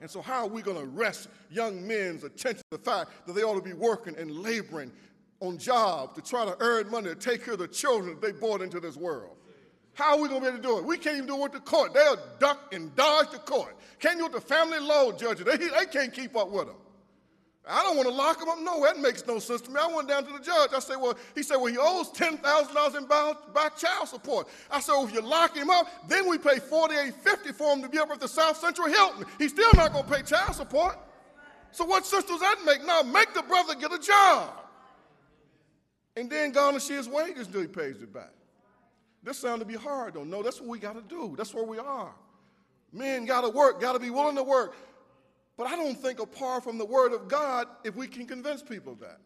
And so, how are we going to arrest young men's attention to the fact that they ought to be working and laboring on jobs to try to earn money to take care of the children that they brought into this world? How are we going to be able to do it? We can't even do it with the court. They'll duck and dodge the court. Can't do it with the family law judges. They, they can't keep up with them. I don't want to lock him up. No, that makes no sense to me. I went down to the judge. I said, well, he said, well, he owes $10,000 in back child support. I said, well, if you lock him up, then we pay $48.50 for him to be up at the South Central Hilton. He's still not going to pay child support. So what sense does that make? Now, make the brother get a job. And then garnish his wages until he pays it back. This sounds to be hard, though. No, that's what we got to do. That's where we are. Men got to work, got to be willing to work. But I don't think apart from the Word of God if we can convince people of that.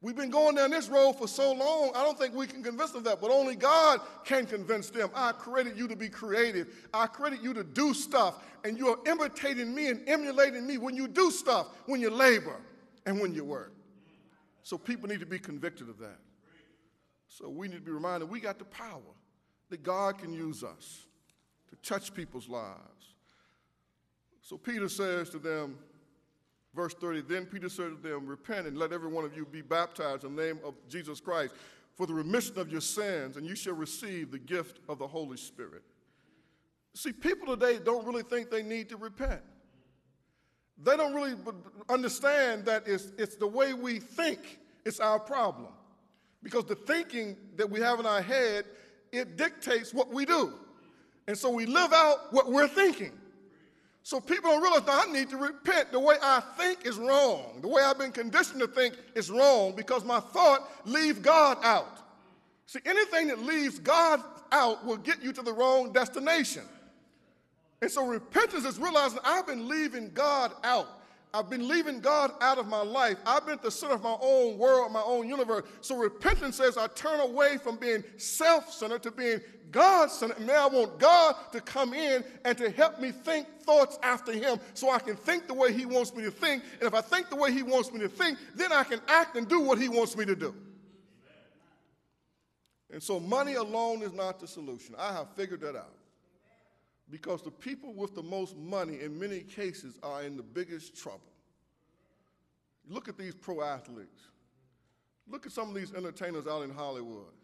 We've been going down this road for so long, I don't think we can convince them of that, but only God can convince them. I created you to be creative. I created you to do stuff, and you are imitating me and emulating me when you do stuff, when you labor, and when you work. So people need to be convicted of that. So we need to be reminded we got the power that God can use us to touch people's lives. So Peter says to them, verse 30, then Peter said to them, Repent and let every one of you be baptized in the name of Jesus Christ for the remission of your sins, and you shall receive the gift of the Holy Spirit. See, people today don't really think they need to repent. They don't really understand that it's, it's the way we think it's our problem. Because the thinking that we have in our head, it dictates what we do. And so we live out what we're thinking. So people don't realize that I need to repent. The way I think is wrong. The way I've been conditioned to think is wrong because my thought leaves God out. See, anything that leaves God out will get you to the wrong destination. And so repentance is realizing I've been leaving God out. I've been leaving God out of my life. I've been at the center of my own world, my own universe. So repentance says I turn away from being self centered to being God. And now I want God to come in and to help me think thoughts after Him so I can think the way He wants me to think. And if I think the way He wants me to think, then I can act and do what He wants me to do. And so money alone is not the solution. I have figured that out. Because the people with the most money, in many cases, are in the biggest trouble. Look at these pro athletes. Look at some of these entertainers out in Hollywood.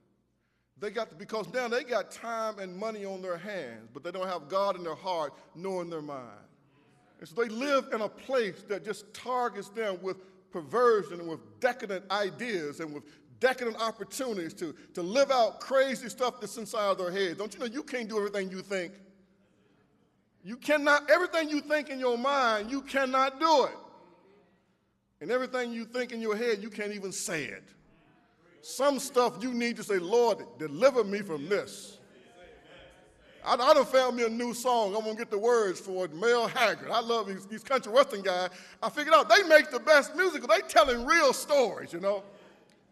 They got to, because now they got time and money on their hands, but they don't have God in their heart, nor in their mind. And so they live in a place that just targets them with perversion and with decadent ideas and with decadent opportunities to, to live out crazy stuff that's inside of their head. Don't you know you can't do everything you think? You cannot, everything you think in your mind, you cannot do it. And everything you think in your head, you can't even say it. Some stuff you need to say, Lord, deliver me from this. I, I done found me a new song. I'm gonna get the words for it. Merle Haggard. I love these, these country western guys. I figured out they make the best music. They telling real stories, you know.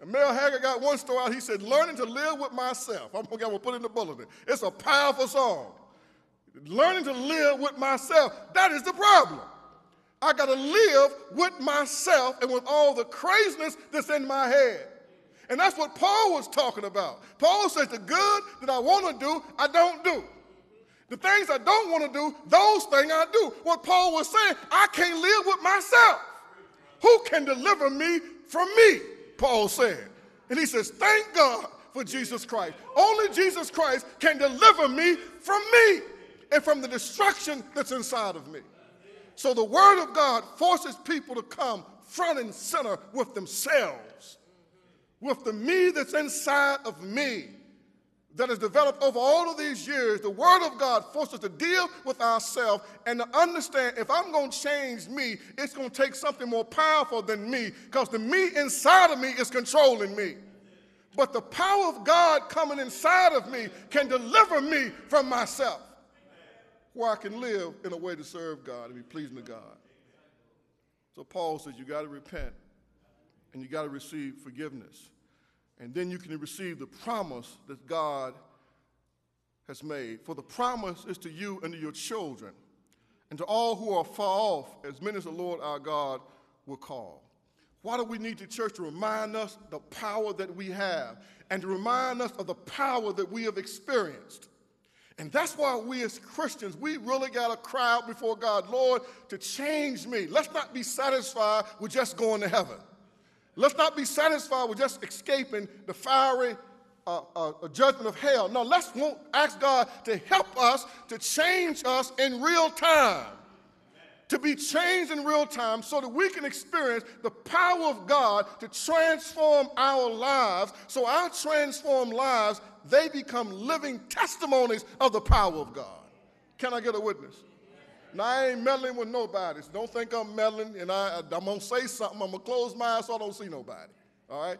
And Merle Haggard got one story out. He said, "Learning to live with myself." I'm gonna put it in the bulletin. It's a powerful song. Learning to live with myself. That is the problem. I got to live with myself and with all the craziness that's in my head. And that's what Paul was talking about. Paul says, The good that I want to do, I don't do. The things I don't want to do, those things I do. What Paul was saying, I can't live with myself. Who can deliver me from me? Paul said. And he says, Thank God for Jesus Christ. Only Jesus Christ can deliver me from me and from the destruction that's inside of me. So the Word of God forces people to come front and center with themselves with the me that's inside of me that has developed over all of these years, the Word of God forces us to deal with ourselves and to understand if I'm going to change me, it's going to take something more powerful than me because the me inside of me is controlling me. But the power of God coming inside of me can deliver me from myself where I can live in a way to serve God and be pleasing to God. So Paul says you got to repent and you got to receive forgiveness. And then you can receive the promise that God has made. For the promise is to you and to your children, and to all who are far off, as many as the Lord our God will call. Why do we need the church to remind us the power that we have and to remind us of the power that we have experienced? And that's why we as Christians, we really got to cry out before God, Lord, to change me. Let's not be satisfied with just going to heaven. Let's not be satisfied with just escaping the fiery uh, uh, judgment of hell. No, let's want, ask God to help us to change us in real time. To be changed in real time so that we can experience the power of God to transform our lives. So our transformed lives they become living testimonies of the power of God. Can I get a witness? Now, I ain't meddling with nobody. So don't think I'm meddling and I, I'm going to say something. I'm going to close my eyes so I don't see nobody. All right?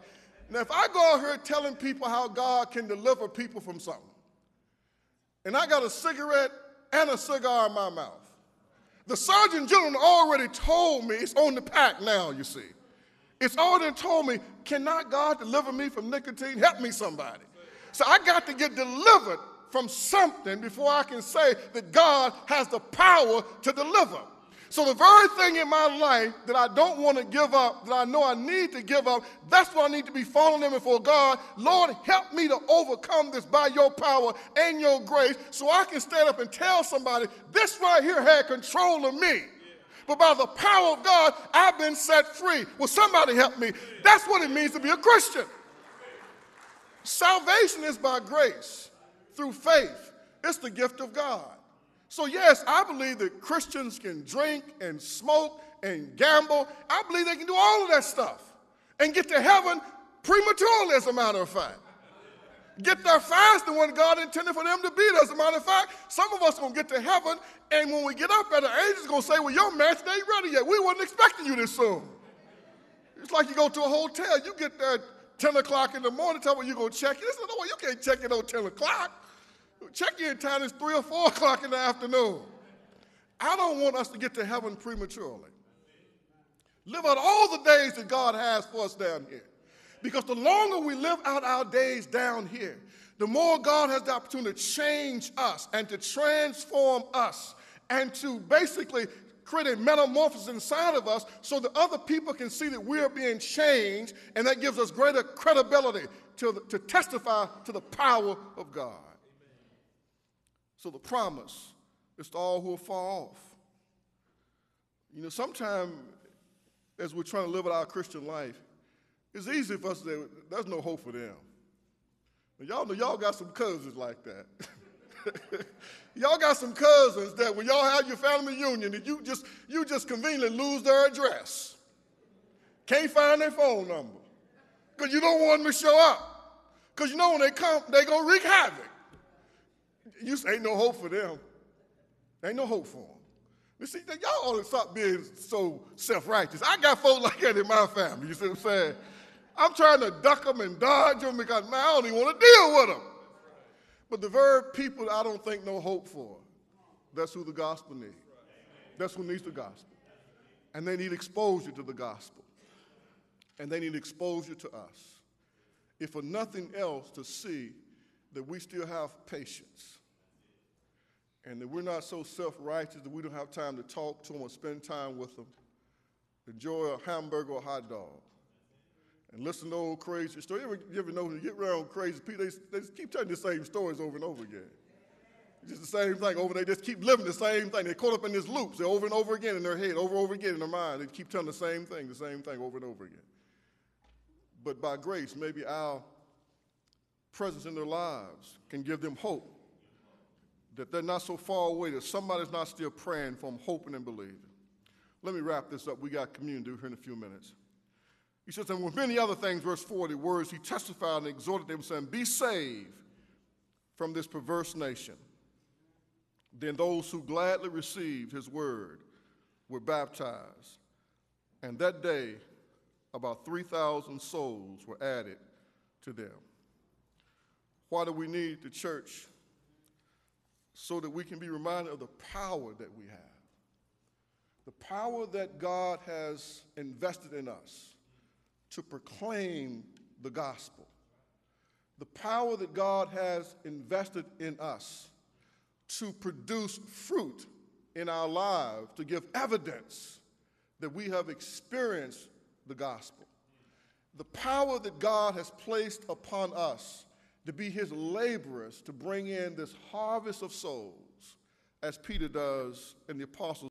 Now, if I go out here telling people how God can deliver people from something, and I got a cigarette and a cigar in my mouth, the Surgeon General already told me it's on the pack now, you see. It's already told me, cannot God deliver me from nicotine? Help me, somebody. So I got to get delivered from something before I can say that God has the power to deliver. So the very thing in my life that I don't want to give up, that I know I need to give up, that's what I need to be falling in before God. Lord, help me to overcome this by your power and your grace so I can stand up and tell somebody, this right here had control of me. But by the power of God, I've been set free. Will somebody help me? That's what it means to be a Christian. Salvation is by grace through faith. It's the gift of God. So, yes, I believe that Christians can drink and smoke and gamble. I believe they can do all of that stuff and get to heaven prematurely, as a matter of fact. Get there faster than what God intended for them to be. As a matter of fact, some of us are going to get to heaven, and when we get up there, the angels going to say, Well, your match ain't ready yet. We wasn't expecting you this soon. It's like you go to a hotel, you get there 10 o'clock in the morning, tell me you're going to check in. Said, no, you can't check in on 10 o'clock. Check-in time is 3 or 4 o'clock in the afternoon. I don't want us to get to heaven prematurely. Live out all the days that God has for us down here. Because the longer we live out our days down here, the more God has the opportunity to change us and to transform us and to basically create a metamorphosis inside of us so that other people can see that we're being changed, and that gives us greater credibility to, to testify to the power of God. So the promise is to all who are far off. You know, sometimes as we're trying to live out our Christian life, it's easy for us to say, there's no hope for them. y'all know y'all got some cousins like that. Y'all got some cousins that when y'all have your family reunion, that you just you just conveniently lose their address. Can't find their phone number. Because you don't want them to show up. Because you know when they come, they gonna wreak havoc. You ain't no hope for them. Ain't no hope for them. You see, y'all ought to stop being so self-righteous. I got folks like that in my family, you see what I'm saying? I'm trying to duck them and dodge them because, man, I don't even want to deal with them. But the very people I don't think no hope for, that's who the gospel needs. That's who needs the gospel. And they need exposure to the gospel. And they need exposure to us. If for nothing else, to see that we still have patience. And that we're not so self righteous that we don't have time to talk to them or spend time with them. Enjoy a hamburger or hot dog and listen to old crazy stories. You ever, you ever know when you get around crazy people, they, they keep telling the same stories over and over again. Just the same thing over. They just keep living the same thing. They're caught up in this loop. They're over and over again in their head, over and over again in their mind. They keep telling the same thing, the same thing over and over again. But by grace, maybe our presence in their lives can give them hope that they're not so far away, that somebody's not still praying for them, hoping and believing. Let me wrap this up. We got communion here in a few minutes. He says, and with many other things, verse 40, words, he testified and exhorted them, saying, Be saved from this perverse nation. Then those who gladly received his word were baptized. And that day, about 3,000 souls were added to them. Why do we need the church? So that we can be reminded of the power that we have. The power that God has invested in us to proclaim the gospel. The power that God has invested in us to produce fruit in our lives, to give evidence that we have experienced the gospel. The power that God has placed upon us to be his laborers to bring in this harvest of souls, as Peter does and the Apostles'